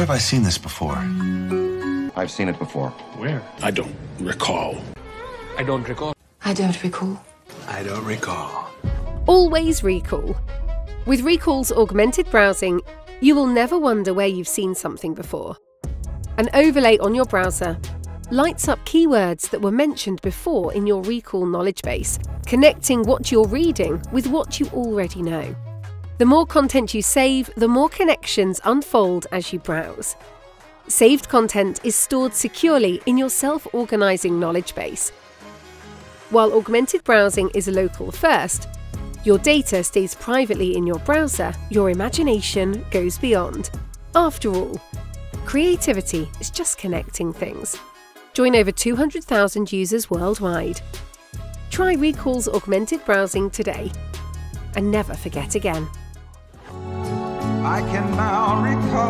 Where have I seen this before? I've seen it before. Where? I don't recall. I don't recall. I don't recall. I don't recall. Always recall. With Recall's augmented browsing, you will never wonder where you've seen something before. An overlay on your browser lights up keywords that were mentioned before in your Recall knowledge base, connecting what you're reading with what you already know. The more content you save, the more connections unfold as you browse. Saved content is stored securely in your self organizing knowledge base. While augmented browsing is local first, your data stays privately in your browser, your imagination goes beyond. After all, creativity is just connecting things. Join over 200,000 users worldwide. Try Recall's augmented browsing today and never forget again. I can now recall